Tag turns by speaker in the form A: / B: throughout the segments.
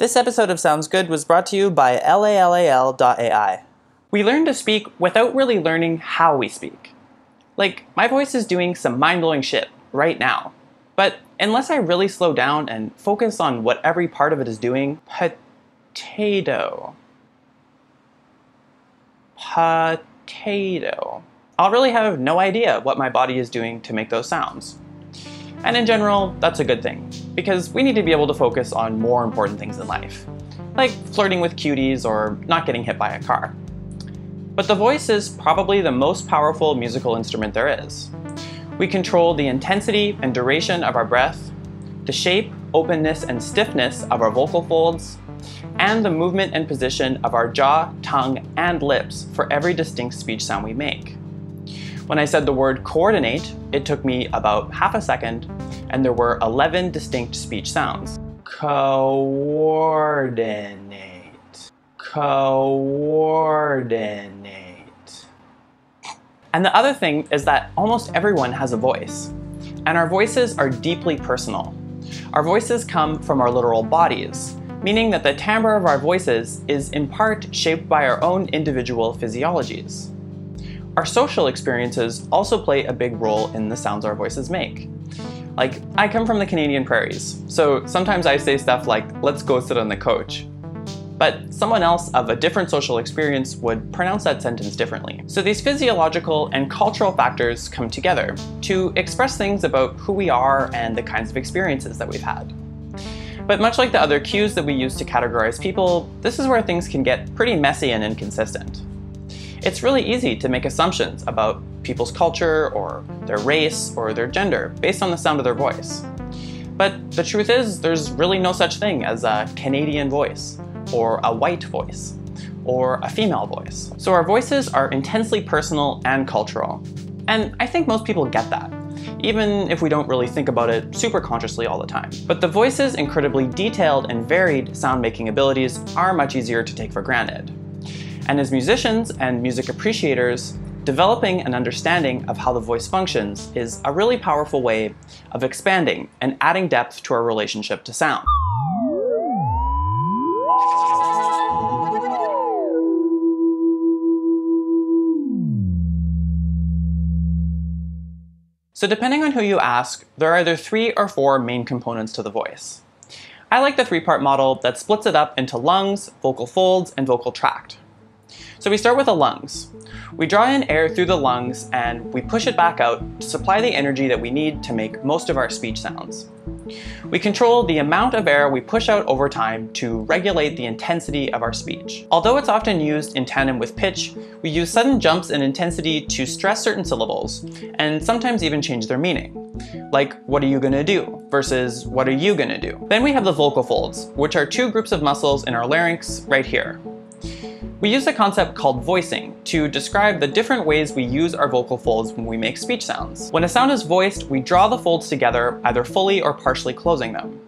A: This episode of Sounds Good was brought to you by LALAL.ai. We learn to speak without really learning how we speak. Like, my voice is doing some mind blowing shit right now. But unless I really slow down and focus on what every part of it is doing, potato. Potato. I'll really have no idea what my body is doing to make those sounds. And in general, that's a good thing, because we need to be able to focus on more important things in life, like flirting with cuties or not getting hit by a car. But the voice is probably the most powerful musical instrument there is. We control the intensity and duration of our breath, the shape, openness, and stiffness of our vocal folds, and the movement and position of our jaw, tongue, and lips for every distinct speech sound we make. When I said the word coordinate, it took me about half a second, and there were 11 distinct speech sounds. Coordinate. Coordinate. And the other thing is that almost everyone has a voice, and our voices are deeply personal. Our voices come from our literal bodies, meaning that the timbre of our voices is in part shaped by our own individual physiologies. Our social experiences also play a big role in the sounds our voices make. Like, I come from the Canadian prairies, so sometimes I say stuff like, let's go sit on the couch. But someone else of a different social experience would pronounce that sentence differently. So these physiological and cultural factors come together to express things about who we are and the kinds of experiences that we've had. But much like the other cues that we use to categorize people, this is where things can get pretty messy and inconsistent. It's really easy to make assumptions about people's culture or their race or their gender based on the sound of their voice. But the truth is, there's really no such thing as a Canadian voice, or a white voice, or a female voice. So our voices are intensely personal and cultural. And I think most people get that, even if we don't really think about it super consciously all the time. But the voice's incredibly detailed and varied sound making abilities are much easier to take for granted. And as musicians and music appreciators, developing an understanding of how the voice functions is a really powerful way of expanding and adding depth to our relationship to sound. So depending on who you ask, there are either three or four main components to the voice. I like the three-part model that splits it up into lungs, vocal folds, and vocal tract. So we start with the lungs. We draw in air through the lungs and we push it back out to supply the energy that we need to make most of our speech sounds. We control the amount of air we push out over time to regulate the intensity of our speech. Although it's often used in tandem with pitch, we use sudden jumps in intensity to stress certain syllables, and sometimes even change their meaning. Like, what are you gonna do? versus what are you gonna do? Then we have the vocal folds, which are two groups of muscles in our larynx right here. We use a concept called voicing to describe the different ways we use our vocal folds when we make speech sounds. When a sound is voiced, we draw the folds together, either fully or partially closing them.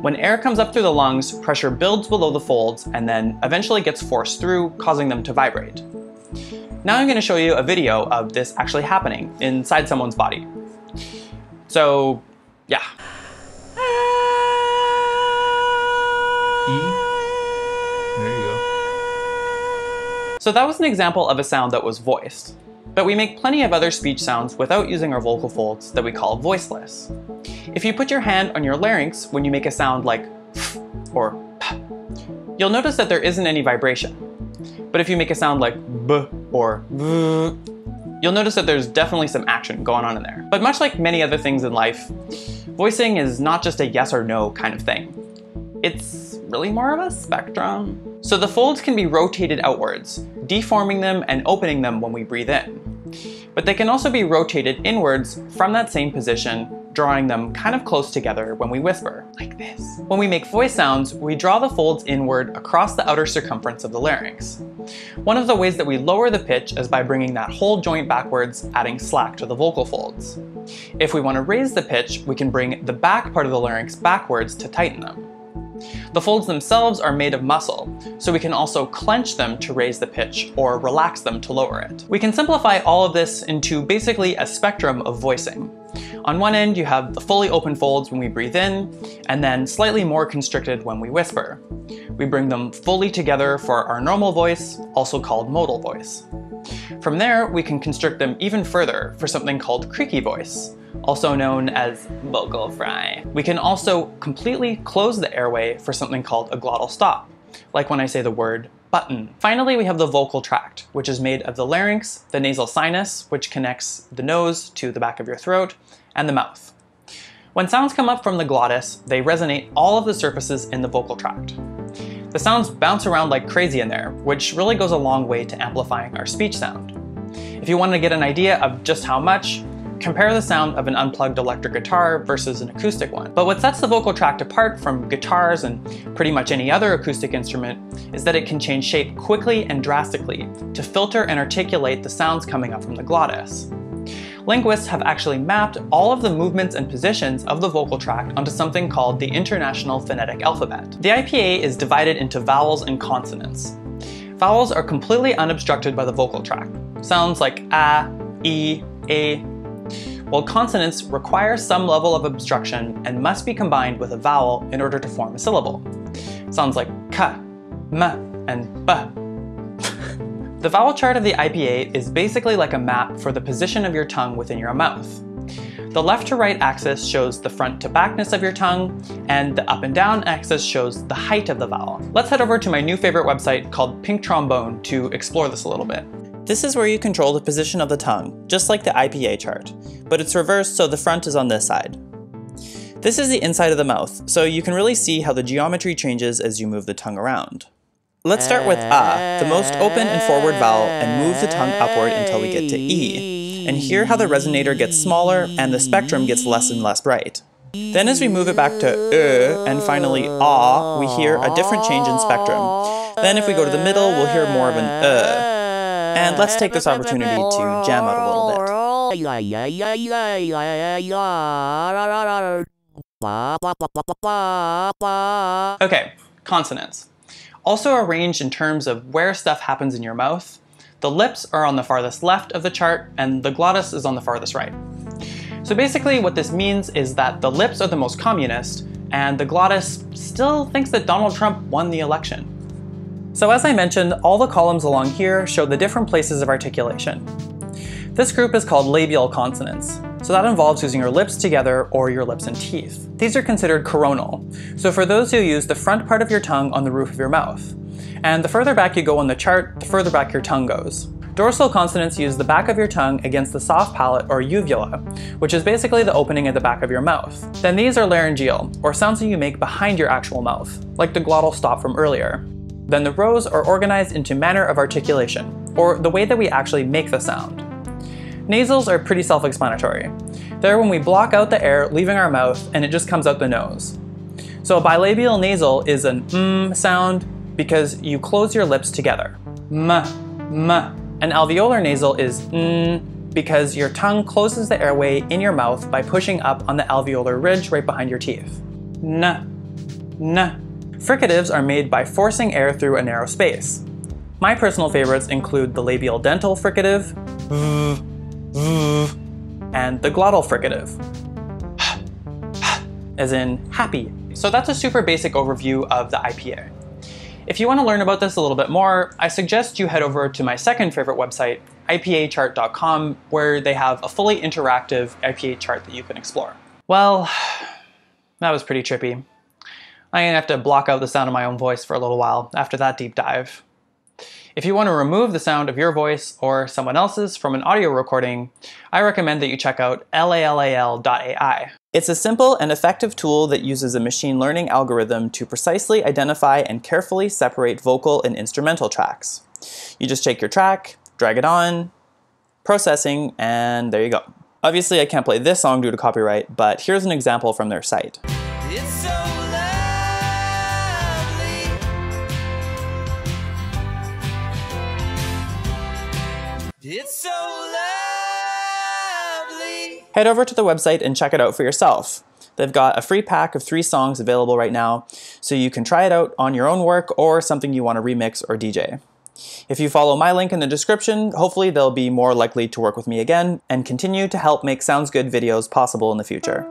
A: When air comes up through the lungs, pressure builds below the folds and then eventually gets forced through, causing them to vibrate. Now I'm going to show you a video of this actually happening inside someone's body. So, yeah.
B: Ah.
A: So that was an example of a sound that was voiced. But we make plenty of other speech sounds without using our vocal folds that we call voiceless. If you put your hand on your larynx when you make a sound like or p, you'll notice that there isn't any vibration. But if you make a sound like b or v, you'll notice that there's definitely some action going on in there. But much like many other things in life, voicing is not just a yes or no kind of thing. It's really more of a spectrum. So the folds can be rotated outwards, deforming them and opening them when we breathe in. But they can also be rotated inwards from that same position, drawing them kind of close together when we whisper, like this. When we make voice sounds, we draw the folds inward across the outer circumference of the larynx. One of the ways that we lower the pitch is by bringing that whole joint backwards, adding slack to the vocal folds. If we want to raise the pitch, we can bring the back part of the larynx backwards to tighten them. The folds themselves are made of muscle, so we can also clench them to raise the pitch or relax them to lower it. We can simplify all of this into basically a spectrum of voicing. On one end, you have the fully open folds when we breathe in, and then slightly more constricted when we whisper. We bring them fully together for our normal voice, also called modal voice. From there, we can constrict them even further for something called creaky voice, also known as vocal fry. We can also completely close the airway for something called a glottal stop, like when I say the word button. Finally, we have the vocal tract, which is made of the larynx, the nasal sinus, which connects the nose to the back of your throat, and the mouth. When sounds come up from the glottis, they resonate all of the surfaces in the vocal tract. The sounds bounce around like crazy in there, which really goes a long way to amplifying our speech sound. If you want to get an idea of just how much, Compare the sound of an unplugged electric guitar versus an acoustic one. But what sets the vocal tract apart from guitars and pretty much any other acoustic instrument is that it can change shape quickly and drastically to filter and articulate the sounds coming up from the glottis. Linguists have actually mapped all of the movements and positions of the vocal tract onto something called the International Phonetic Alphabet. The IPA is divided into vowels and consonants. Vowels are completely unobstructed by the vocal tract. Sounds like a, e, a, while consonants require some level of obstruction and must be combined with a vowel in order to form a syllable. Sounds like ka, ma, and ba. the vowel chart of the IPA is basically like a map for the position of your tongue within your mouth. The left to right axis shows the front to backness of your tongue, and the up and down axis shows the height of the vowel. Let's head over to my new favorite website called Pink Trombone to explore this a little bit. This is where you control the position of the tongue, just like the IPA chart, but it's reversed so the front is on this side. This is the inside of the mouth, so you can really see how the geometry changes as you move the tongue around. Let's start with A, the most open and forward vowel, and move the tongue upward until we get to E, and hear how the resonator gets smaller and the spectrum gets less and less bright. Then as we move it back to E, and finally A, we hear a different change in spectrum. Then if we go to the middle, we'll hear more of an E. And let's take this opportunity to jam out a little bit. Okay, consonants. Also arranged in terms of where stuff happens in your mouth. The lips are on the farthest left of the chart, and the glottis is on the farthest right. So basically what this means is that the lips are the most communist, and the glottis still thinks that Donald Trump won the election. So as I mentioned, all the columns along here show the different places of articulation. This group is called labial consonants, so that involves using your lips together or your lips and teeth. These are considered coronal, so for those who use the front part of your tongue on the roof of your mouth. And the further back you go on the chart, the further back your tongue goes. Dorsal consonants use the back of your tongue against the soft palate or uvula, which is basically the opening at the back of your mouth. Then these are laryngeal, or sounds that you make behind your actual mouth, like the glottal stop from earlier. Then the rows are organized into manner of articulation, or the way that we actually make the sound. Nasals are pretty self-explanatory. They're when we block out the air leaving our mouth and it just comes out the nose. So a bilabial nasal is an mm sound because you close your lips together. M, m. An alveolar nasal is n because your tongue closes the airway in your mouth by pushing up on the alveolar ridge right behind your teeth. N, n. Fricatives are made by forcing air through a narrow space. My personal favorites include the labiodental fricative and the glottal fricative, as in happy. So that's a super basic overview of the IPA. If you want to learn about this a little bit more, I suggest you head over to my second favorite website, IPAchart.com, where they have a fully interactive IPA chart that you can explore. Well, that was pretty trippy. I'm gonna have to block out the sound of my own voice for a little while after that deep dive. If you want to remove the sound of your voice or someone else's from an audio recording, I recommend that you check out LALAL.ai. It's a simple and effective tool that uses a machine learning algorithm to precisely identify and carefully separate vocal and instrumental tracks. You just take your track, drag it on, processing, and there you go. Obviously I can't play this song due to copyright, but here's an example from their site. Head over to the website and check it out for yourself. They've got a free pack of three songs available right now, so you can try it out on your own work or something you want to remix or DJ. If you follow my link in the description, hopefully they'll be more likely to work with me again and continue to help make Sounds Good videos possible in the future.